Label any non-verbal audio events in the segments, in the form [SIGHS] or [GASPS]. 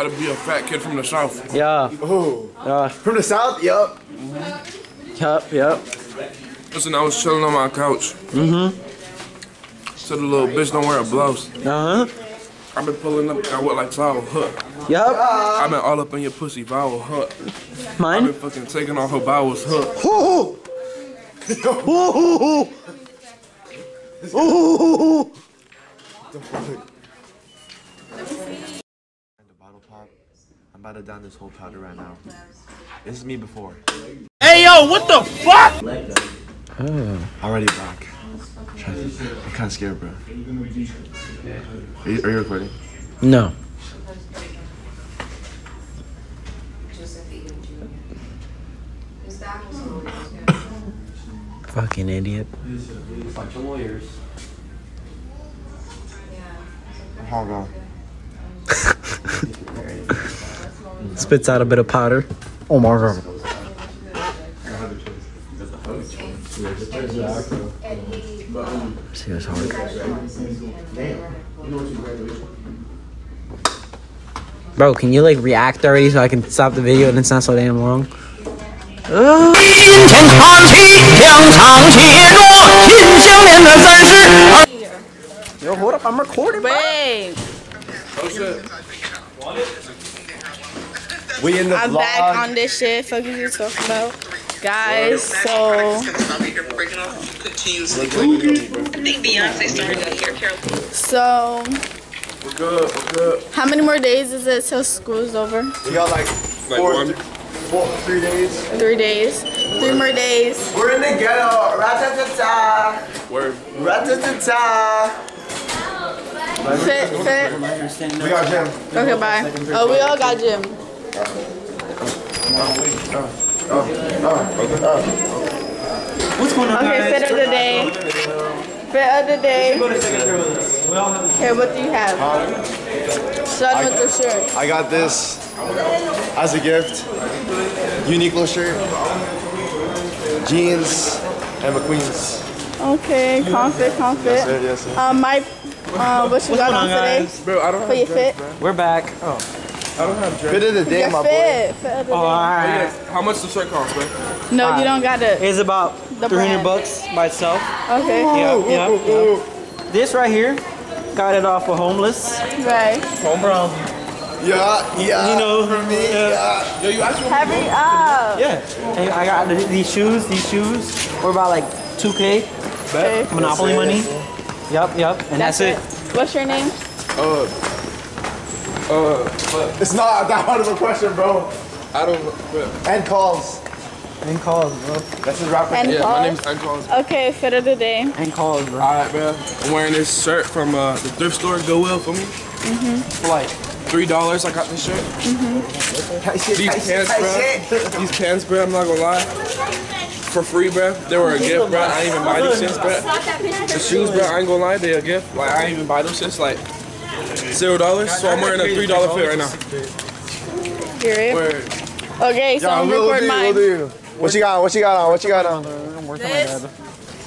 about to be a fat kid from the south. Yeah. Oh, Yeah. from the south? Yup. Yup. Yup. Listen, I was chilling on my couch. Mm-hmm. Said the little bitch don't wear a blouse. Uh huh. I've been pulling up, I went like Vowel Hook. Yup. I've been all up in your pussy, Vowel Hook. I've Mine. been fucking taking off her bowels hook. Ooh. Ooh. Ooh. The bottle pop. I'm about to down this whole powder right now. This is me before. Hey yo, what the fuck? Oh. Already back. I'm kind of scared, bro. Are you, are you recording? No. Fucking idiot. Hold on. [LAUGHS] Spits out a bit of powder. Oh my god. See, that's hard. Bro, can you like react already so I can stop the video and it's not so damn long? Ugh. 金钱长期，两场协作，心相连的三 We in the I'm vlog. back on this shit. Fuck is you talking about? Guys, so so We're good, we're good. how many more days is it till school's over? we got like Like four, one. four, three days. Three days. Three more days. We're in the ghetto. Ratatata. Word. Ratatata. Fit, fit. We got Jim. Okay, bye. Oh, we all got gym. What's going on, Okay, fit of the day. Fit of the day. Okay, what do you have? Start with the shirt. I got this as a gift. Uniqlo shirt, jeans, and McQueen's. Okay, confit, confit. Yes, sir. Yes, sir. Um, Mike, uh, what you got on today? Bro, I don't For your fit? bro. We're back. Oh. I don't have Fit dreads. of the day, Your my boy. fit. Fit of the day. alright. How much the shirt cost, bro? No, you don't got it. It's about The 300 brand. bucks by itself. Okay. Yep, yep, yep. This right here, got it off of homeless. Right. Home from, Yeah, yeah. you know, for me. Yeah. Yo, you actually Hurry up. yeah. And I got th- these shoes. These shoes were about like 2K. Okay. Monopoly money. Yep, yep. And that's, it. What's your name? uh uh It's not that hard of a question, bro. I don't bro. And calls. And calls, bro. That's his rapper. And Yeah, my calls. name's Uncalls. Okay, fit of the day. And calls, bro. Alright, bro. I'm wearing this shirt from uh, the thrift store Goodwill for me. Mhm. For like three dollars, I got this shirt. Mhm. These pants, bro. These pants, bro. I'm not gonna lie. For free, bro. They were a gift, bro. I ain't even buy these shits, bro. The shoes, bro. I ain't gonna lie, they a gift. Like I ain't even buy those shits. Like zero dollars. So I'm wearing a three dollar fit right now. Hear it? Word. Okay, so Yeah, I'm we'll mine. we'll. What you got? What you got on? What you got on? This,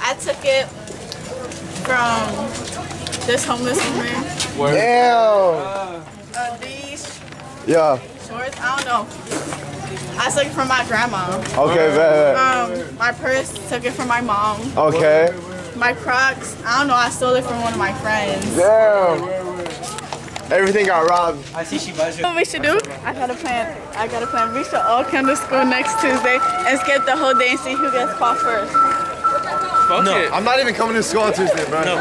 I took it from this homeless woman. Damn. Uh, these Yeah. shorts, I don't know. I took it from my grandma. Okay, bet. Um, my purse took it from my mom. Okay. My Crocs, I don't know, I stole it from one of my friends. Damn. Everything got robbed. I see she buys You what we should do? I got a plan. I got a plan. We should all come to school next Tuesday and skip the whole day and see who gets caught first. Fuck No. it. I'm not even coming to school on Tuesday, bro. No.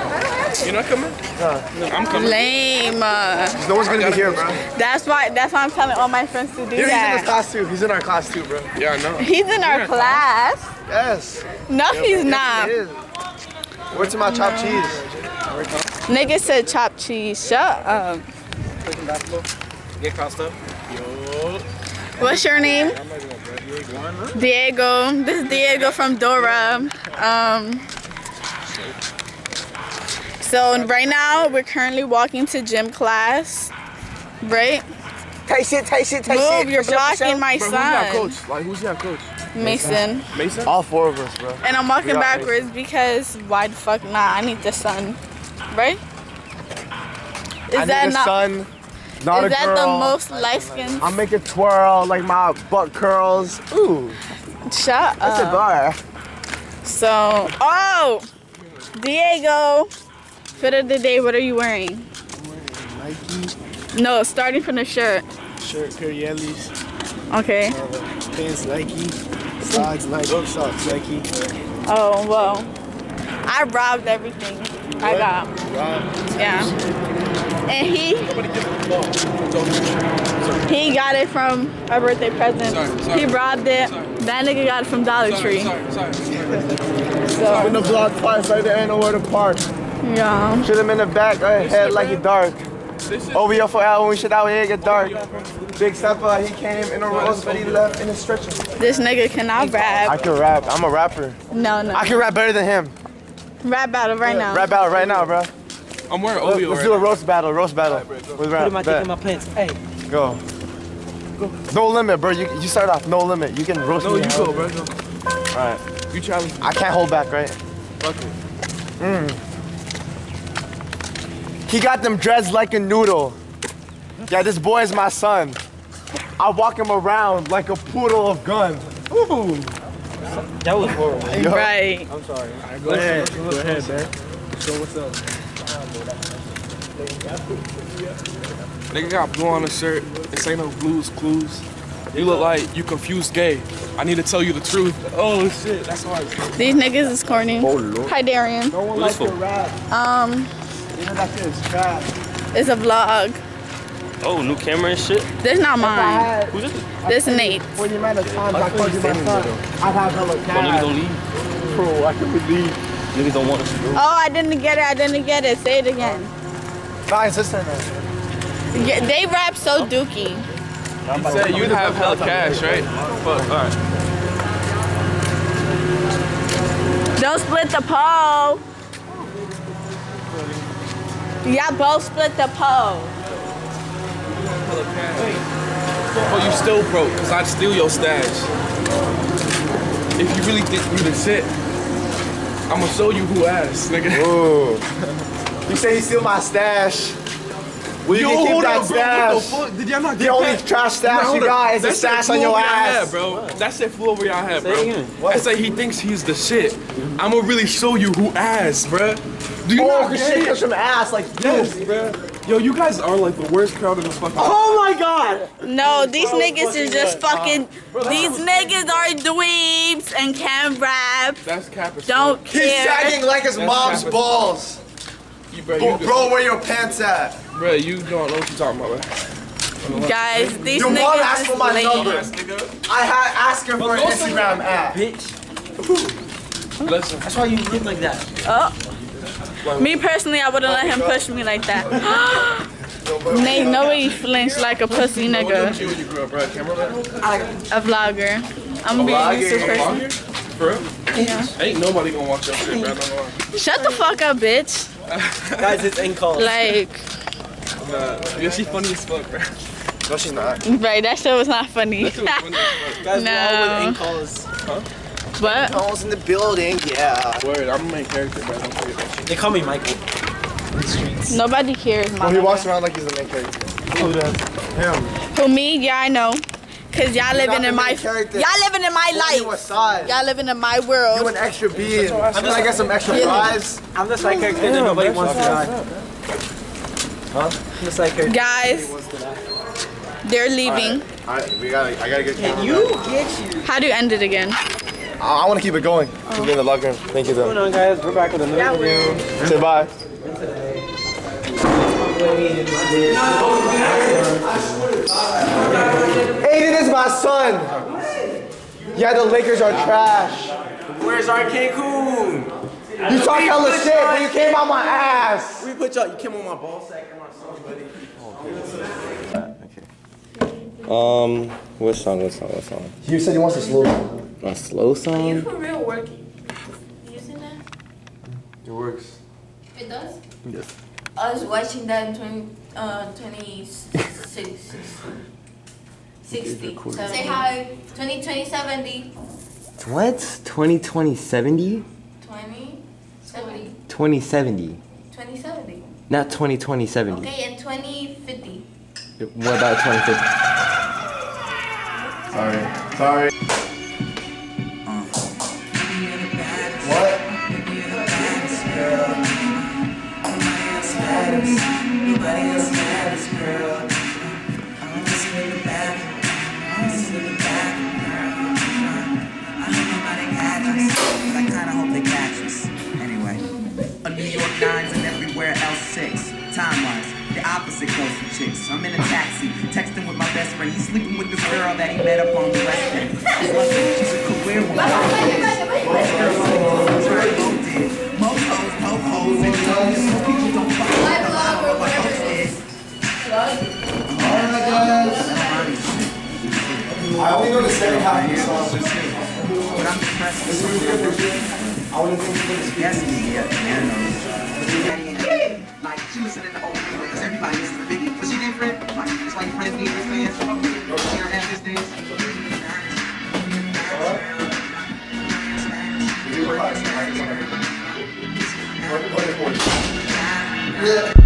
You're not coming? No, I'm coming. Lame. uh, No one's gonna be here, bro. That's why. That's why I'm telling all my friends to do Here, he's in this class too. He's in our class too, bro. Yeah, I know. He's in our class. Yes. No, he's not. It is. Where's my chopped cheese? Nigga said chopped cheese. Shut up. Get crossed up. What's your name? Diego. This is Diego from Dora. Um, so right now we're currently walking to gym class. Right? Tight shit, tight shit, tight Move, you're blocking my Bro, who's your son. coach? Like, who's your coach? Mason. Mason? All four of us, bro. And I'm walking We got backwards because why the fuck not? I need the sun. Right? Is I that need a not son, not is that the most light skinned? I make it twirl like my butt curls. Ooh, Shut that's a up. bar. So, oh, Diego, fit of the day. What are you wearing? I'm wearing Nike No, starting from the shirt. shirt, Pirellis, Okay. Uh, pants Nike, socks Nike, socks Nike. Oh well, I robbed everything I got. Yeah. And he he got it from a birthday present. Sorry, sorry. He robbed it. Sorry. That nigga got it from Dollar Sorry, Tree. sorry, sorry. So In the block twice, right there, ain't nowhere to park. yeah. Shoot him in the back, uh, head like it dark. Over your for out when we shit out here get dark. Big stepper, he came in a rose, but he left in a stretcher. This nigga cannot rap. I can rap. I'm a rapper. No, no. I can rap better than him. Rap battle right now. Rap battle right now, bro. I'm wearing oh, Let's, let's right do a now. roast battle. Roast battle. With rap. Put my Bet. taking my pants. Hey. Go. Go. No limit, bro. You, you start off no limit. You can roast No, me. you go, bro. Go. Alright. You challenge me. I can't hold back, right? Fuck it. Mm. He got them dreads like a noodle. Yeah, this boy is my son. I walk him around like a poodle of guns. Ooh. That was horrible. Yo. Right. I'm sorry. All right, go ahead, go ahead, man. So what's up? Nigga got blue on the shirt. This ain't no blues clues. You look like you confused gay. I need to tell you the truth. Oh shit, that's hard. These niggas is corny. Hi, Darian. No one likes to rap. Um, You know that shit trash. it's a vlog. Oh, new camera and shit. This not mine. Who's this? This Nate. When you met a time, I called you my son. I'd have hella Oh, niggas cash. don't leave. Bro, I can believe. Niggas don't want us to go. Oh, I didn't get it. I didn't get it. Say it again. Nah, it's just. Yeah, they rap so dookie. You said you have hella cash, right? Fuck, alright. Don't split the pole. Y'all both split the pole. But you still broke, cause I'd steal your stash. If you really think you the shit, I'ma show you who asked, nigga. [LAUGHS] Ooh. You say you steal my stash. Well, you Yo, keep hold that up, bro. What stash. the fuck? Did y'all not The only that? trash stash Nah, you got is a That shit stash on your ass. Head, bro. That shit flew over your head, bro. Say it again. I say he thinks he's the shit. I'ma really show you who asked, bro. Do you Oh, not get shit it? comes from ass like Yes, this. bro. Yo, you guys are like the worst crowd in the fucking. Oh my god! No, these niggas is just fucking. These niggas are dweebs and can rap. That's cap. Don't fuck. He's sagging like his That's mom's happened. balls. You, bro, Bro, you, bro, where your pants at? bro, you don't know what you're talking about, bro. Guys, these Your mom niggas asked for my lame. number. I had asked her for an Instagram app. Bitch. Listen, That's why you look like that. Oh. Me personally, I wouldn't let him push me like that. [GASPS] Nate, nobody flinch like a pussy what nigga. did you when you grew up, bro? Cameraman? A vlogger. I'm being a used to person. For real? Yeah. Ain't nobody gonna watch your shit, bro. No, no. Shut the fuck up, bitch. Guys, it's in calls. Like, Nah. Yeah, she funny as fuck, bro. No, she's not. right, that shit was not funny. That shit was funny as fuck. Guys, we're all No. with in calls. What? Calls in the building, yeah. Word, I'm a main character, bro. Don't forget that shit. They call me Michael. Nobody cares, Well, he walks around like he's the main character. Who does? Him. For me, yeah, I know. Cause y'all living in my character. y'all living in my You what life. Y'all living in my world. You world. an extra being. Can I get some extra fries? I'm the side character that nobody wants to die. Huh? I'm the side character. Guys, they're leaving. Alright, we gotta. I gotta get. Can you get you? How do you end it again? I, I want to keep it going. Oh. Keep it in the locker room. Thank you, though. Hold though. on, guys. We're back with another video. Say bye. Aiden is my son. Yeah, the Lakers are trash. Where's our Cancun? You talk hella shit, but you came out my ass. We put y'all. You came on my ball sack and my song, buddy. Um, what song? What song? What song? You said you want a slow song. A slow song? You for real working? Using that? It works. It does? Yes. I was watching that in 20, uh, 26, 60. Say hi. 20, 20, 70. What? 2020 70? 20, 70. 2070. 2070. Not 2020 70. Okay, and 2050. What about 2050? Sorry. Sorry. The opposite goes for chicks. I'm in a taxi, texting with my best friend. He's sleeping with this girl that he met up on the West End. She's a career woman. Mofos, mofos, and most people don't fuck with Live the vlog or line, but whatever most it is. I only know the second half of the song. But I'm depressed for some reason. I want to think Yes, yeah, man Bitch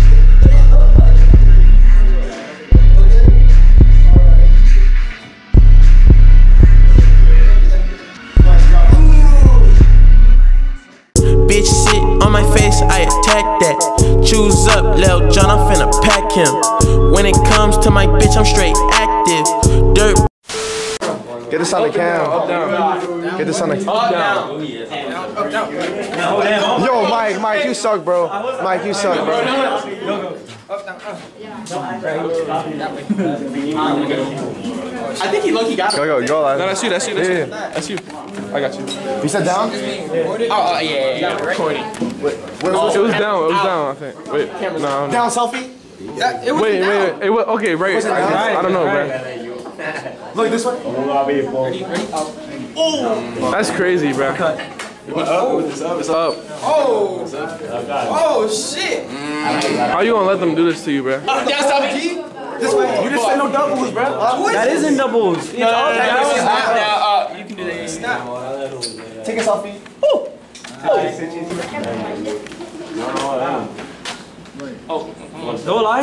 suck, bro. Mike, you suck, bro. I think he lucky got it. Go, go, go, lad. No, that's you. That's you. That's you. Yeah. That's you. I got you. You said down? Oh, oh yeah, yeah, yeah. Recording. It was down. It was down. I think. Wait. No. no. Down selfie? Wait, wait, wait. It was okay. Right. I, I don't know, bro. Look this way. That's crazy, bro. What's up? What's up? Oh shit! How you gonna let them do this to you, bro? Down south key. This way. You just said no doubles, bro. That isn't doubles. No, no, no, uh, you can do that. Snap. Take a selfie. No lie.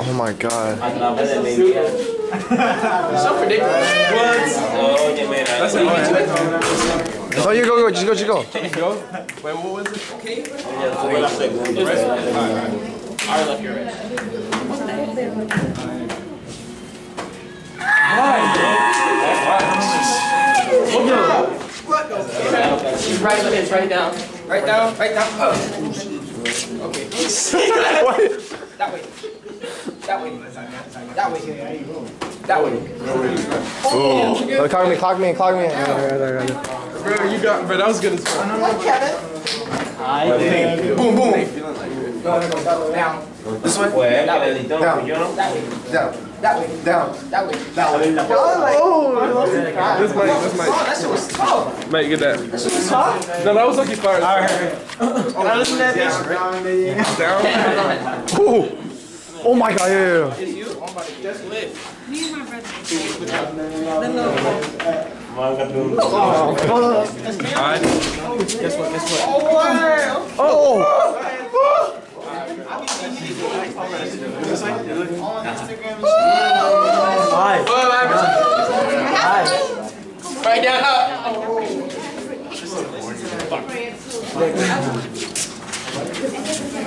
Oh my god. So ridiculous. Oh, you go, go, just go, just go. Go. Wait, what was it? Our left, your right. It's right, it's right down. Right down, right down. Oh. Okay. That way. That way. That way. That way. Oh, clock me, clock me, clock me. Bro, you got, bro. That was good as fuck. Boom, boom. Down. This way. That way. Down. That way. Down. That way. Down. That way. That way. Oh, oh, oh This mic. This mic. Oh, that shit was tough. Mate, get that. That shit was tough. No, that was lucky fire. Can I listen to that bitch? Down. [LAUGHS] Oh Ooh. Oh my god, yeah, yeah, yeah. It's you? Oh my, just lit. Alright. Guess what? Guess what? Five. Right down. up.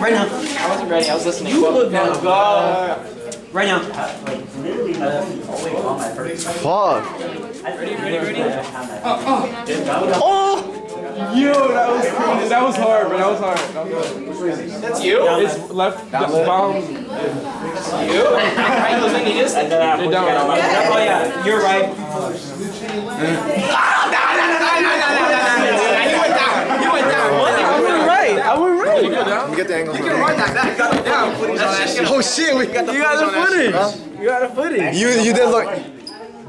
Right now. I wasn't ready. I was listening. You look go, now. go. Right now. Fuck. Ready, ready, ready. Oh! Yo, that was. That was hard, bro. That was hard. That was. That's you. It's left bomb. You. [LAUGHS] Right, those And then I put you down. down. Oh yeah, you're right. Oh, you [LAUGHS] went down. You went down. I went right. I went right. You go down? You get the angles. Right down. That got it down. That's just Oh shit, we got the You got the footage. You got the footage. You you did look.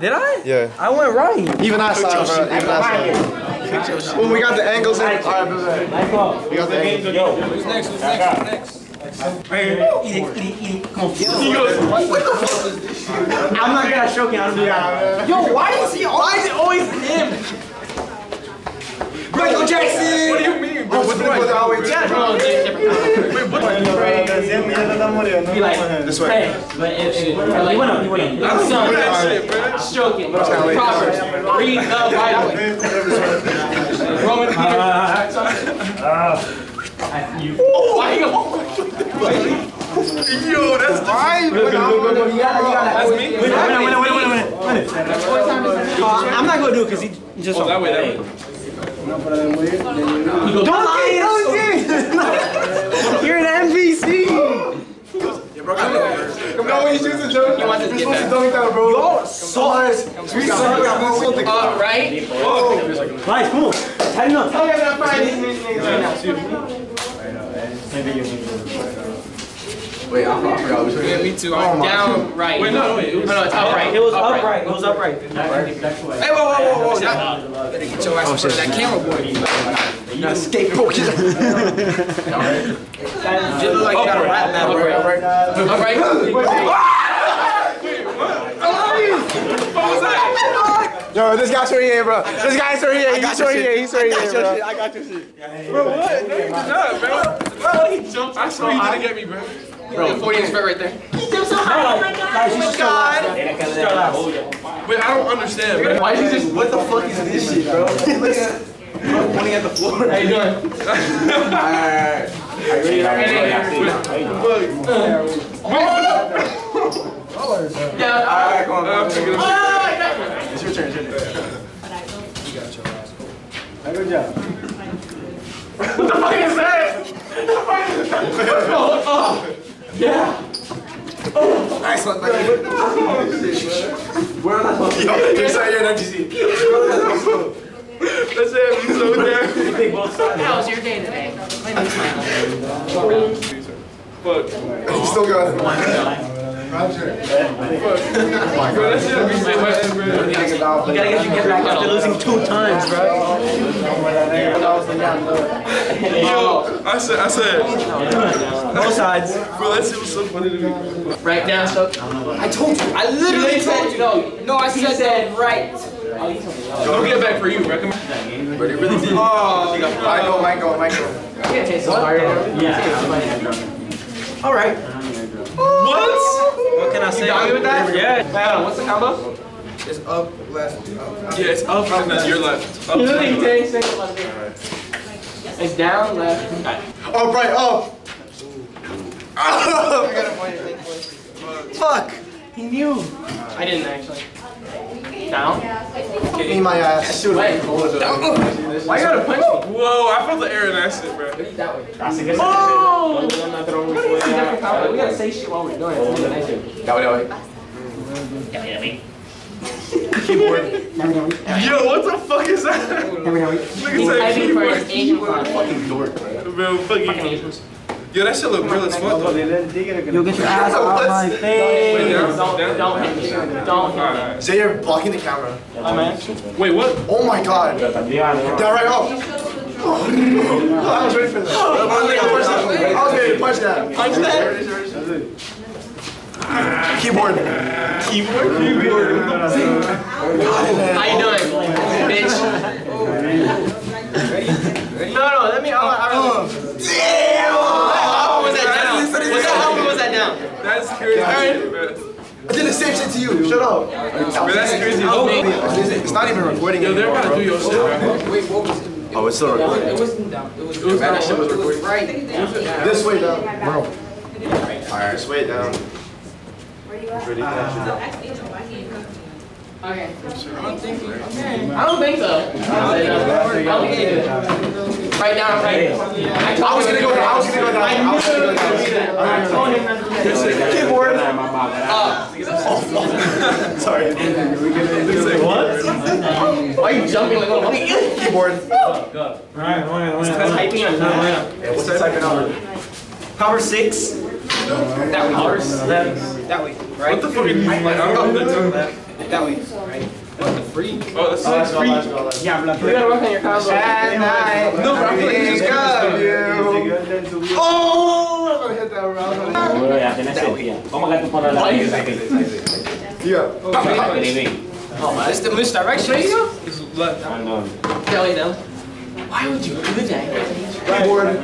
Did I? Yeah. I went right. Even I saw it, bro. Even I saw it. Well, we got the angles in. Alright, bro. We got the angles. Yo. Who's next? Who's next? Who's next? Right here. Eat it, eat it, eat it. Come on. I'm not good at stroking. I'm good at Yo, why is he? Why is it always him? Michael Jackson. What do you mean, bro? What's the right? Yeah, bro. Wait, what's the Be like, This way. hey, but if, if, like, You went up. You went up. son, that shit, bro? stroke it. Proverbs. Read the [LAUGHS] Bible. Roman Peter. [LAUGHS] Why you? Yo, that's fine. That's me. Wait, wait, wait, wait, wait, wait, wait. Uh, I'm not gonna do it because he he just. Oh, that way, that way. Don't lie, don't say You're an NPC. No, he's using the joke. He wants to get that. Dunk that, bro. Yo, so We suck. Uh, right? Nice, come on. Tighten up. Wait, I forgot which Yeah, me too. Oh I'm down right. Wait, no, no, wait. It was No, no, it's upright. It was upright. It was upright. Hey, whoa, whoa, whoa, whoa. That, better get your ass oh, in front of that camera boy. skateboard. Just [LAUGHS] look like you got a rap battle. Upright. Upright. [LAUGHS] Yo, this guy's right here, bro. This guy's right here. He's right here. He's right here, bro. I got your shit. Bro, what? No, you did not, bro. He jumped. I swear you didn't get me, bro. Bro, 40 inch right there. Guys, you should still laugh. bro. You should still laugh. Wait, I don't understand, bro. Why is he just, what the fuck is this shit, bro? [LAUGHS] Pointing at the floor. How you doing? Yeah. Alright, come on, I'm bro. taking a It's your turn. It's your turn. Good job. What the fuck is that? [LAUGHS] Oh, oh. Oh, nice one, buddy. Where am I supposed to go? You're sorry, you're an MTC. That's it. You so down. How was your day today? Fuck. You still got it. Bro, that's it. We still went bro. You gotta get you get back after losing two times, bro. Yo, I said, I said, Both sides. bro, that shit was so funny to me. Right now, so. I told you. I literally told you. No, no, I said that right. Don't get back for you, bro. But it really did. Oh, Michael, Michael, Michael. Yeah. All right. What? What can I say? You got me with that? Yeah. Wow, what's the combo? It's up, left, up. Yeah, it's up and then your left. Up. Literally 10 seconds left. It's down, left. Up, right, up. [LAUGHS] Fuck. He knew. I didn't actually. Down? Eat my ass. Wait. Why you gotta punch me? Whoa, I felt the air in that shit, bro. That way. Oh! We gotta say shit while we're doing it. That way, that way. Yo, what the fuck is that? Nigga said Heavy keyboard. first, Asian first. Fucking dork. Bro, fucking. Asians. Yo, that shit look real as fuck though. You'll get your ass out my Wait, face. down, Don't, down. don't hit me. Don't hit me. Alright. Say you're blocking the camera. I'm man. Wait, what? Oh my god. Down right, up. [LAUGHS] Oh, I was ready for that. I was ready to punch that. I was ready to punch that. Punch that? Keyboard. Keyboard, keyboard. How you doing? I did the same shit to you. Shut up. Bro, that's crazy. Oh, It's not even recording Yo, they're anymore, gonna do your shit, bro. Wait, what was it? Oh, it's still recording. It wasn't down. It was, It was down. that shit was recording. Right. This way down. Bro. Alright, this way down. Ready to catch it. Okay. I don't think I don't think so. I don't think so. Right now, right. I was gonna go. I was gonna go down. I was gonna go down. I told him not to do that. Keyboard. Uh, sorry. Why are you jumping like a little monkey? Keyboard. Typing on Yeah, what's the typing on? Cover six. that way. That way. Right. What the fuck are you like? I don't know. That way. Right. What the freak? Oh, that's so free. Yeah, blah, You gotta work on your combo. No, bro, I feel like you just got Oh, I'm gonna hit that round. ¿Cómo que tú pones la Yeah. Oh, that's the misdirection. It's left. Ah, no. Belly down. Why would you do that? Keyboard.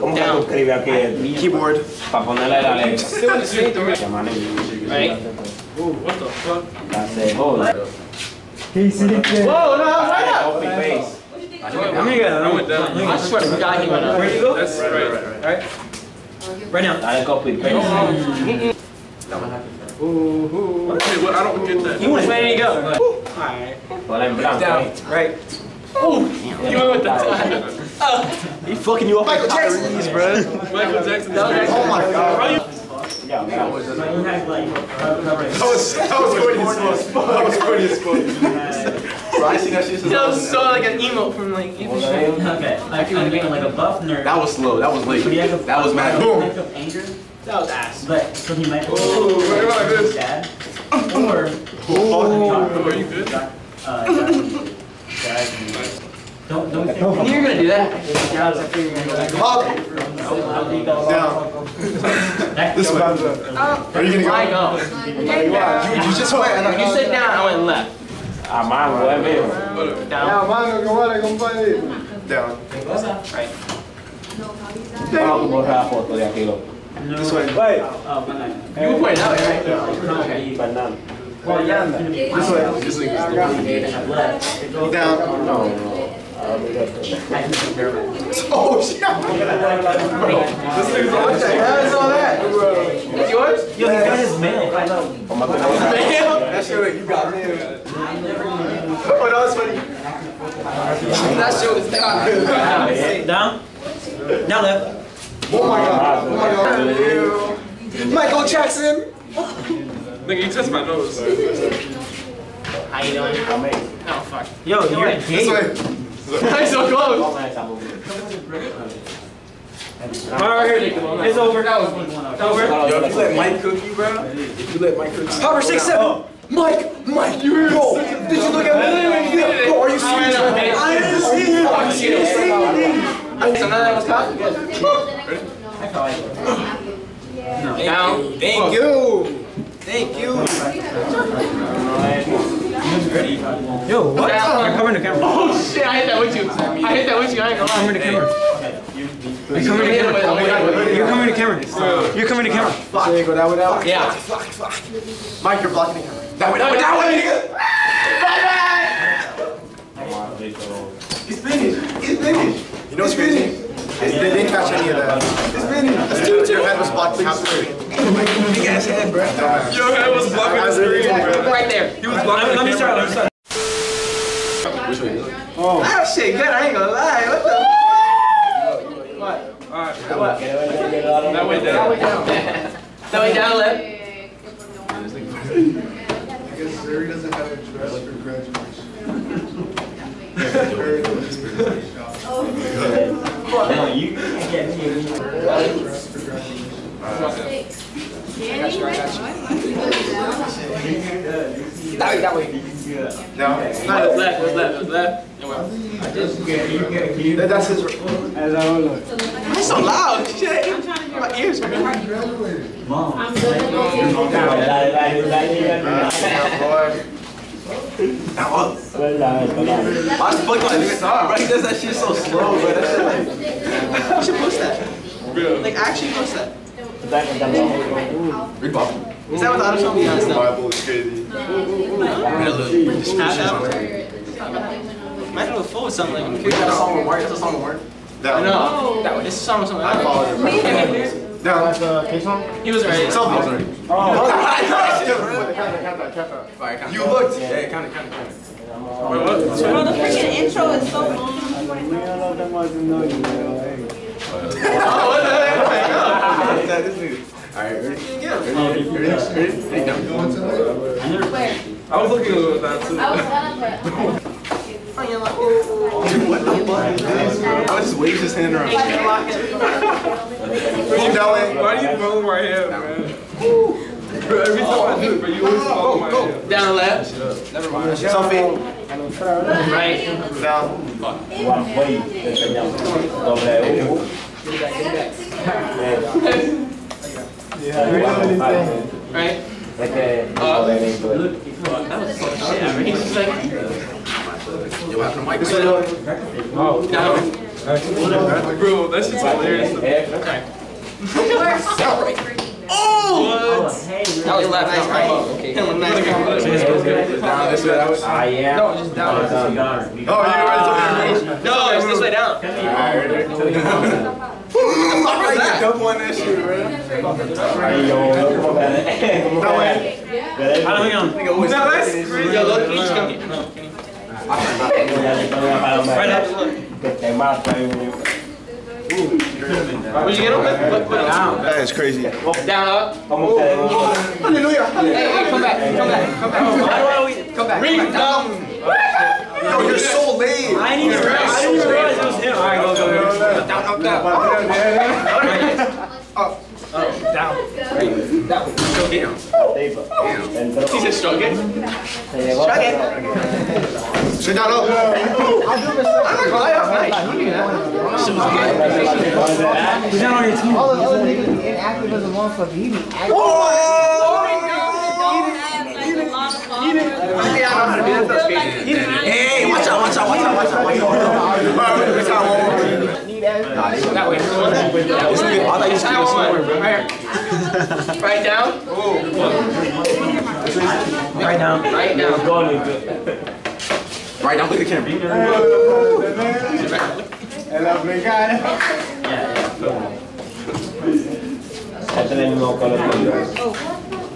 ¿Cómo que tú escribes aquí? Keyboard. Para ponerle la letra. Still in the same direction. Llamarle- Right. Oh, what the fuck? La cebolla. Whoa, no, right up. Copy paste. I went down. I swear to God, he went up. Where you go? That's right, right. Right Right now. Dale copy paste. Wait, what? I don't get that. You want Where do you go? Alright. En blanco. Down. Right. You went with the time. He fucking you up Michael Jackson. Bro. Michael Jackson. Oh my god. Ya, ya. That was, that was Cody as fuck. That was Cody as fuck. Bro, I seen that shit since I That was- was so like an emote from like. Okay, like I'm being like a buff nerd. That was slow. That was late. That was mad. Boom. of anger, That was ass. but so he might be Oh, what about this? dad, or [LAUGHS] Oh, are you good? uh, dad. Don't don't [LAUGHS] think You were gonna do that. Up. This way. Are you gonna go? I go. You, you just went. and You sit down. I went left. A mango, es mío. Down. Down. Right. Vamos a borrar la foto de aquí, loco. This way. Oh, my You pointed out, right? Y Fernando. This way. This way. Down. No, no. Oh shit. This nigga's on that. That's all that. It's yours? Yo, he's got his mail. I know. Como que no. That shit like you got me. Oh no, it's funny. That shit was down. Down. Now left. Oh my god. Oh my god. Michael Jackson. Nigga, you touched my nose. How you doing? Oh fuck. Yo, you're This gay. way. I'm so close. Alright, it's over. That was It's over. Yo, if you let Mike cook you, bro. If you let Mike cook you. Cover six, seven. Oh. Mike, Mike, you bro. Did you look at me? Bro, are you serious? I didn't see him. Are you serious? So now that was caught? Down. Thank you. Thank you. Yo, what? I'm covering the camera. Oh shit, I hit that with you. I hit that with you, I ain't gonna lie. Covering the camera. You're coming to camera. You're coming to camera. You're coming to camera. So you go that way now? Yeah. Mike, you're blocking the camera. That way, that way, that way, nigga. He's finished. He's finished. You know what's crazy? They they didn't catch any of that. He's finished. Your head was blocking half the screen. Big ass head, bro. Your head was blocking the screen, bro. Right there. He was blocking Let me start. Let me camera. start. Oh. That shit good, I ain't gonna lie. What the? What? Alright, What? that way That way down. down. That way down left. Siri doesn't have a dress for graduation. No, you can't hear me. That way, that way. No. It's left, it's left, it's left. That, that's his. That's so loud. Shit. My ears Mom. Dale, dale, dale, dale. Why the fuck I do it? Bro, he does that shit so slow, bro. That shit like. You should post that. Like, actually post that. Is that what the other song we got? Bible is crazy. Imagine with full something like. We got a song with Mark. That's a song with Mark. That know. That one. It's a song with something. I followed it. Down. That's a K song? He was right. Selfie. I was ready. Oh. You looked. Yeah, kind of, kind of, kind of. Bro, the freaking intro is so long. Alright, ready? Ready? Ready? Ready? Ready? I was looking at that too. Dude, what the fuck is this, bro? I just waved his hand around. Keep going. Why do you follow my hand, man? Bro, every time I do it, but you always follow my hand. Down left. Never mind. Selfie. Right. Down. Right. Up. That was so shit. I mean, he's just like. Yo, what happened to Mike? Oh, down. Bro, that shit's hilarious. Okay. Oh! That was left. Nice, right? Okay. Him, nice. Down this way, that was. Ah, yeah. No, just down. Oh, you already No, it's this way down. Was that? Double on that shit, bro. I don't know. Nigga always No, that's crazy. Yo, look, please come here. No, Kenny. Right up, look. Where'd you get him? Put, put, down. That is crazy. Down, up. Hallelujah. Hey, hey, come back, come back, come back. Come back. Read down. Yo, you're so late. I didn't even realize, I didn't realize it was him. All right, go, go, go. Down, up, down. Up. Oh, down. Right. Down. Go down. Damn. He said stroke it. Stroke it. Sit down up. I'm not gonna lie, that's nice. You knew that. Shit was good. Who's down on your team? All the other niggas be inactive as a motherfucker. He be active. Hey, watch out, watch out, watch out, watch out, watch out. Alright, every time, one more. That way. This nigga, I thought you was That keeping one. Right. Right down. Right now. Right down. Right now, look at the camera.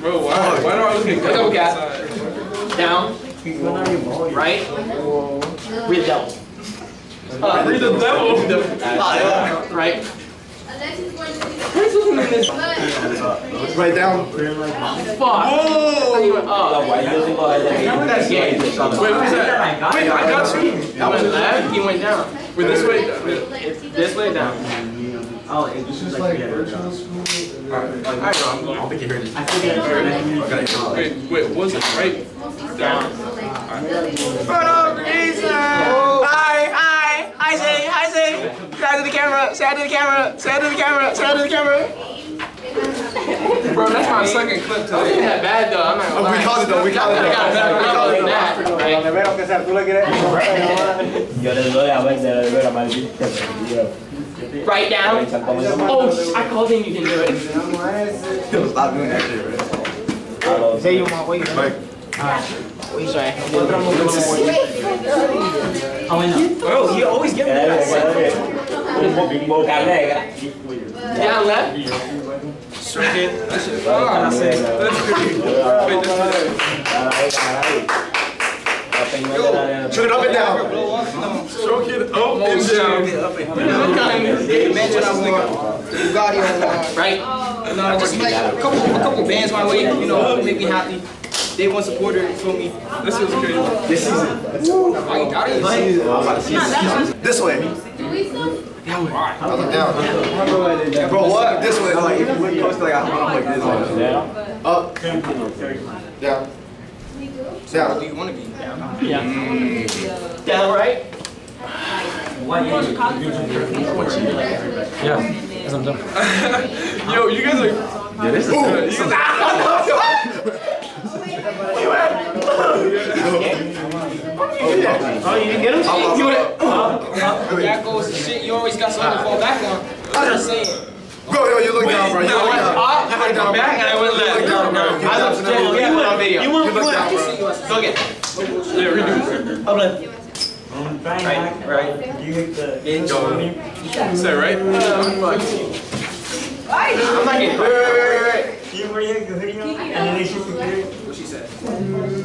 Bro, why, why do I look at Double God gap. outside? Down. Right. Read the devil. Uh, Read the devil. uh, right. Right down. Fuck. Oh. He went up. That's gay. Wait, who's that? Wait, I got you. He went left. He went down. Wait, this way. This way down. Oh, it's just like virtual school. Alright, I know, I'm- I'll make you hear this. I gotta hear Wait, wait, what was it? Right down. For no reason. Hi, hi, hi, say, hi, say. Say hi to the camera. Say hi to the camera. Say hi to the camera. Say hi to the camera. Bro, that's my second clip It wasn't today. that bad though. I'm not gonna Oh, we lie. called it though, we called it I got a better. We called it that. Yo le doy a ver de ver a maldita. Right down. Oh, I called him. You can do it. Yo, stop doing that shit, bro. Say you want wait. Like, Sorry. Oh, I know. Bro, he always give me that. Boca negra. Down left. Straight in. That shit. Ah, That's crazy. Wait, this is shoot it up and down. Stroke it up and down. Mention I want Bugatti on uh, right. No, just like a couple, a couple bands my way. You know, make me happy. Day one supporter, you feel me? This is crazy. This season. I ain't got it. This way. I look down. Bro, what? This way. Like, if you look close to like, I'm like this way. Up. Down. Where Down. do you want to be? Down. Down right. Yeah, as I'm done. [LAUGHS] Yo, you guys are. Yeah, this is good. You guys [LAUGHS] Oh, you didn't get him? You oh, went. Oh, oh, that goes to shit. You always got something to fall back on. I'm just saying. Bro, yo, you look down, bro. You No, I look went down. up, I went back, and I went left. You look down, bro. You I look looked down. straight. You went on video. You went left. Go again. Yeah, redo. Up left. Right, right. You hit the. Go. Say right. I'm not getting. Wait, wait, wait, wait. You were here, go here, and then they shoot What she said?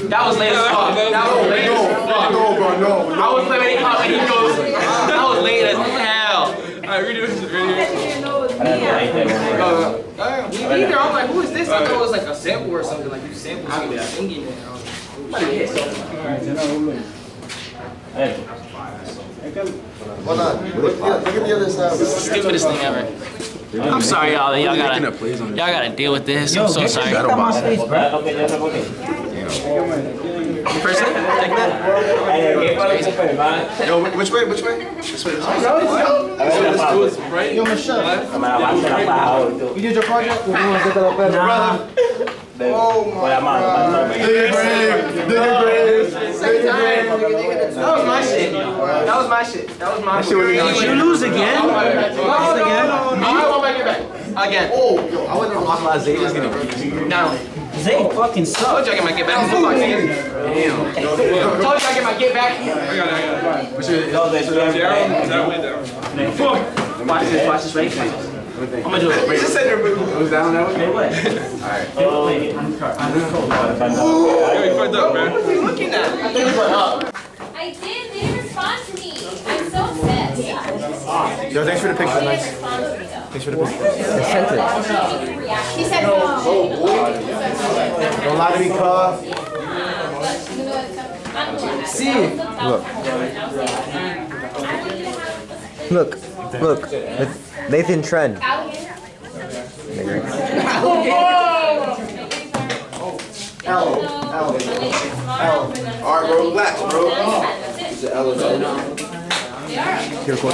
That was late as fuck. That was late as fuck. No, bro, no. I was playing hip hop and he goes, that was late as hell. Alright, redo this. Redo this. Go, go. Me neither. I'm like, who is this? I thought it was like a sample or something. Like you sampled something singing it. Look, look at the other side. Stupidest thing ever. I'm sorry, y'all. Y'all gotta, y'all gotta deal with this. I'm so sorry. Person, take that. Yo, which way? Which way? This way. This way. Let's do it right. Yo, Michelle. You did your project? Oh my god. Dig it, Brave. Dig it, Brave. Dig it, Brave. That was my shit. That was my shit. That was my shit. Did You lose again? No, no, no, no. I want my get back. Again. Oh, yo, I wouldn't talk about Zayda's gonna beat you. Now. Zay fucking Told sucks. you I get my get back. Damn. I Told you I get my get back. I got it. I got it. Which is, Down, down, way down. Fuck. Watch this. Watch this right here. I'm gonna do it. Just said it was down that way. what? Alright. Yo, you fucked up, man. What are you looking at? I think you up. I did. They didn't respond to me. I'm so upset. Yo, thanks for the picture. They Nice. Thanks for the picture. I sent it. She said no. Don't lie to me, car. See. Look, look, Nathan Trent. L, L, L. Alright, bro, relax, bro. It's an L, Here, cool.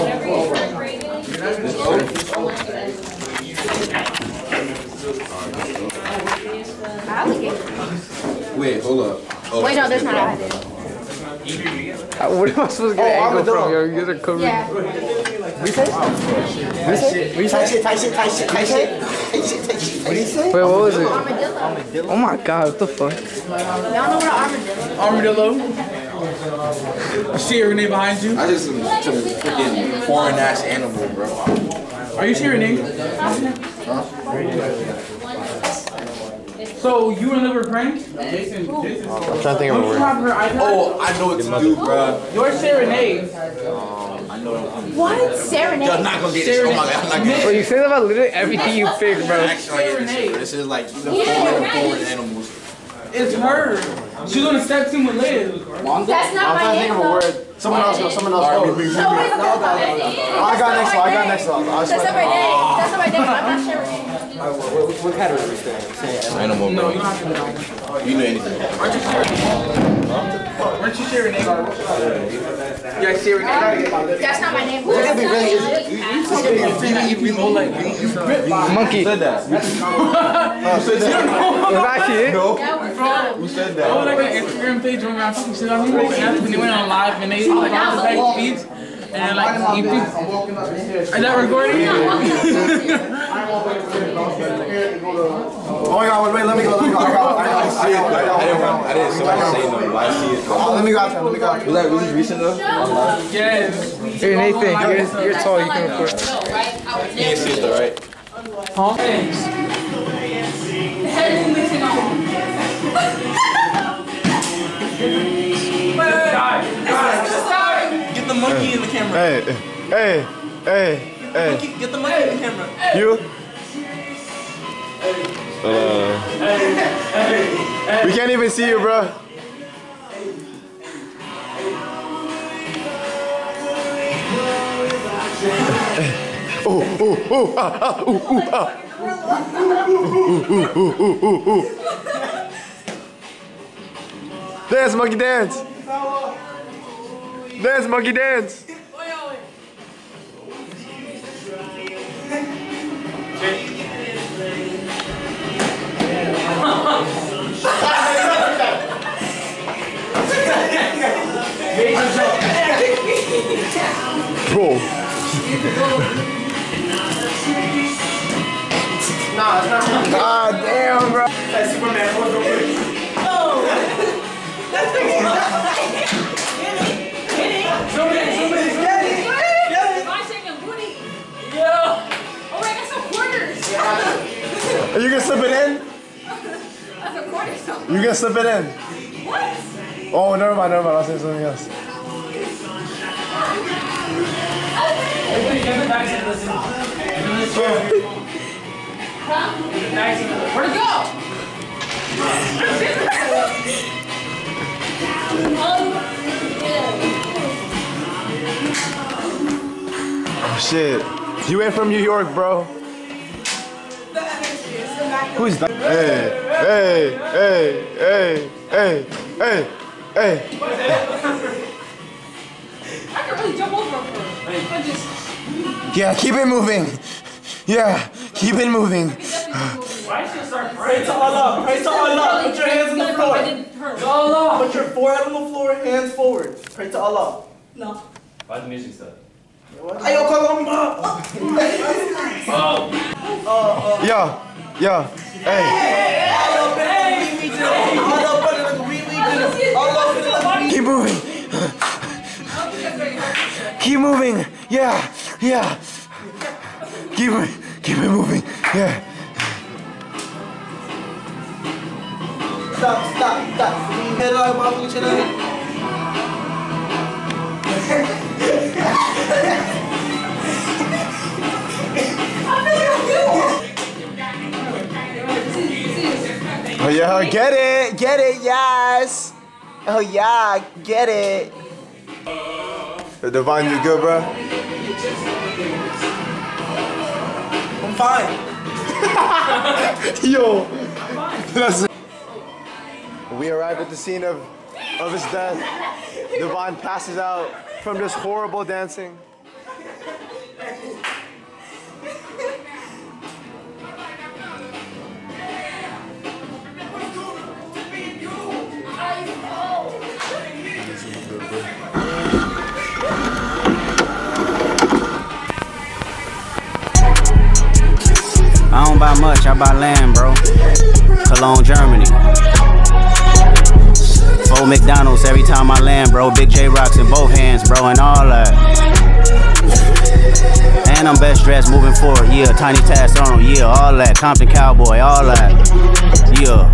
Wait, hold up. Oh, Wait, no, there's not alligator. [LAUGHS] What am I supposed to get Oh, an angle from? Yo, you guys are covering. Yeah. Tight shit, tight shit, tight shit, tight shit. Tight shit, tight shit. What do you say? Wait, what was it? Armadillo. Oh my god, what the fuck? Y'all know what an armadillo is? Armadillo. I see Renee behind you. I just some, some freaking foreign ass animal, bro. Are you see Renee? So you and Liver prank? Jason, Jason. I'm trying to think of a word. have her iPad? Oh, I know what to do, bro. You're Serenade. What? Serenade? You're not gonna get this. Oh my god, I'm not gonna Bro, you say that about literally everything you pick, bro. Actually, I get this. This is like the foreign, foreign animals. It's her. She's on a step team with Liz. That's not my name, though. Someone else go, someone else go. Nobody's gonna call me. I got next one, I got next one. That's not my name. That's not my name. I'm not Serenade. What category are we staying? Animal, No, you don't have to know. You know anything. Aren't you Serenade? Aren't you Serenade? Yeah, Serenade. That's not my name. Who It's gonna be is really, that? it's it's gonna be really, really like, Monkey. said that. You said that. Is that shit? Who said I was that? Oh, like an Instagram page when I fucking shit on him, and that's when they went on live and they like all the back speeds. And like, you think, is that recording? [LAUGHS] Oh my god, wait, let me go, let me go. I got, I I see it. I didn't, I didn't no, but I see it. Oh, let me go let me go after. Was that really recent though? yes. Hey, Nathan, you're, you're tall, you can record. You didn't see it though, right? Huh? Get the monkey in the camera. Hey, hey, hey, hey. Get the monkey in the camera. You? Uh, we can't even see you, bro. Oh, oh, oh, ah, ah, ooh, ooh, ah. Ooh, ooh, ooh, ooh, ooh, ooh. Dance, monkey, dance. Dance, monkey, dance. Bro. Are you gonna slip it in? You gonna slip it in? What? Oh, never mind, never mind. I'll say something else. Where'd it go? Shit. You ain't from New York, bro. Who's that? Hey, hey, hey, hey, hey, hey, hey. I can really jump over her. I just. Yeah, keep it moving. Yeah, keep it moving. [SIGHS] Why should start praying? Pray to Allah. Pray to Allah. Put your hands on the floor. To Allah. Put your forehead on the floor, hands forward. Pray to Allah. No. Why the music stop? Hey, yo, call on me. Oh. [LAUGHS] oh. Yo, yo, hey. Keep moving. Keep moving. Yeah, yeah. Keep it, keep it moving. Yeah. Stop, stop, stop. Head out, motherfucker, chin Oh yeah, get it, get it, yes. Oh yeah, get it. Devon, you good, bro? I'm fine. [LAUGHS] Yo, that's. We arrive at the scene of of his death. Devon passes out from this horrible dancing. I buy land, bro. Cologne, Germany. Four McDonald's every time I land, bro. Big J rocks in both hands, bro, and all that. And I'm best dressed moving forward, yeah. Tiny task on, yeah, all that. Compton Cowboy, all that. Yeah.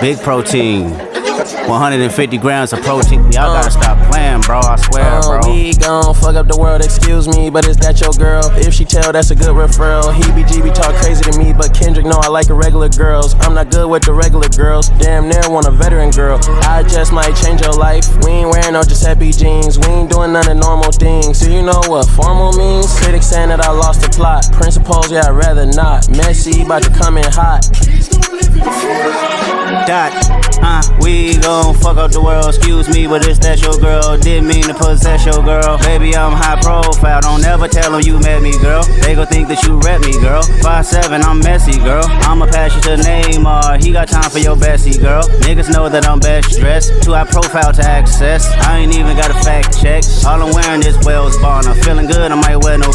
Big protein. 150 grams of protein. Y'all gotta stop bro. I swear, bro. Uh, we gon' fuck up the world, excuse me, but is that your girl? If she tell, that's a good referral. He BGB talk crazy to me, but Kendrick know I like regular girls. I'm not good with the regular girls. Damn near want a veteran girl. I just might change your life. We ain't wearing no Giuseppe jeans. We ain't doing none of normal things. So you know what formal means? Critics saying that I lost the plot. Principles, yeah, I'd rather not. Messy, about to come in hot. Dot, uh, we gon' fuck up the world, excuse me, but it's that your girl? Didn't mean to possess your girl. Baby, I'm high profile, don't ever tell them you met me, girl. They gon' think that you rep me, girl. 5'7, I'm messy, girl. I'ma pass you to Neymar, he got time for your bestie, girl. Niggas know that I'm best dressed, too high profile to access. I ain't even got a fact check. All I'm wearing is Wales Bonner. Feeling good, I might wear no.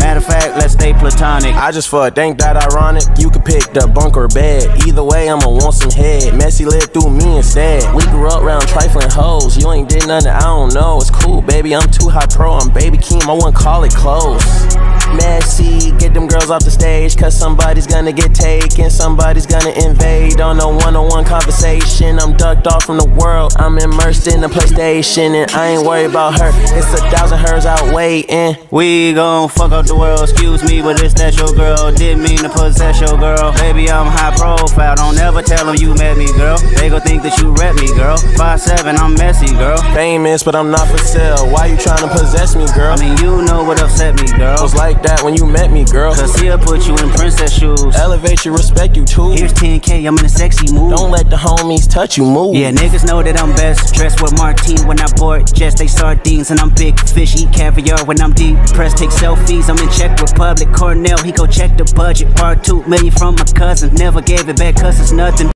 Matter of fact, let's stay platonic. I just fuck, think that ironic. You could pick the bunk or bed. Either way, I'ma want some head. Messy lived through me instead. We grew up round trifling hoes. You ain't did nothing, I don't know. It's cool, baby. I'm too high pro. I'm baby Keem. I wouldn't call it close. Messy, get them girls off the stage. Cause somebody's gonna get taken. Somebody's gonna invade on a one on one conversation. I'm ducked off from the world. I'm immersed in the PlayStation. And I ain't worried about her. It's a thousand hers out waiting. We gon' fuck up the world, excuse me, but is that your girl? Didn't mean to possess your girl. Baby, I'm high profile, don't ever tell them you met me, girl. They gon' think that you rep me, girl. 5'7, I'm messy, girl. Famous, but I'm not for sale. Why you trying to possess me, girl? I mean, you know what upset me, girl. It was like that when you met me, girl. Cause he'll put you in princess shoes. Elevate you, respect you too. Here's 10K, I'm in a sexy mood. Don't let the homies touch you, move. Yeah, niggas know that I'm best. Dressed with Martine when I board jets, they sardines. And I'm big fish, eat caviar when I'm deep. Press, take selfies, I'm in Czech Republic. Cornell, he go check the budget. Part 2 million from my cousin. Never gave it back cause it's nothing.